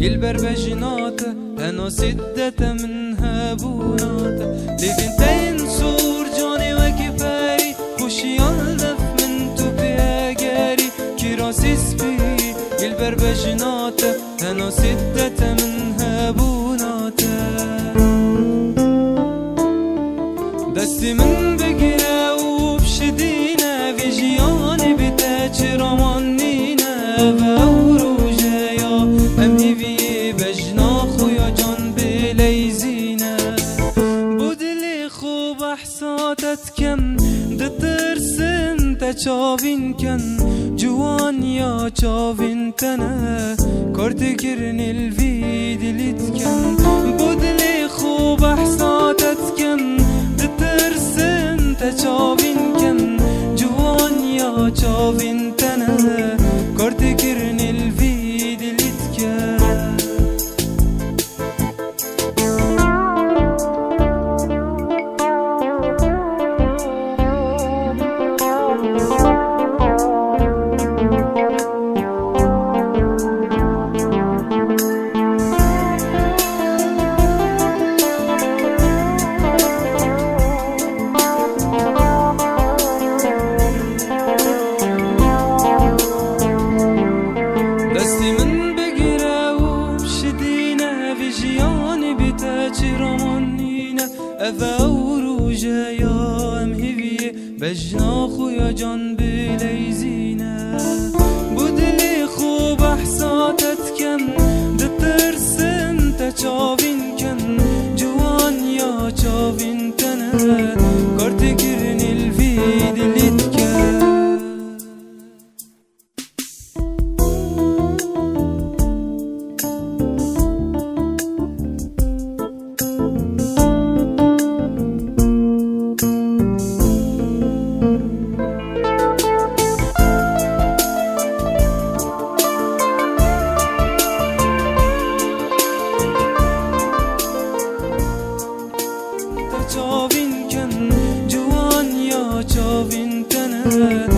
يلبر بجناته أنا سدة منها بوناته لفنتين سور جاني وكفاري خوش يلف من تو بيجاري كيروسيس بي يلبر بجناته أنا سدة احساتت كم دترسن تشافين كن جوان يا چاوين تنه كرت كرن الفيدلت كن بودلي خوب احساتت دستی من بگیره و شدینه ویژیانی بی تجرانینه افا و روژه یا ام هیویه بجنا خویا جان بیلیزینه بودلی خوب احساتت کن دترسن تچاوین بنت أنا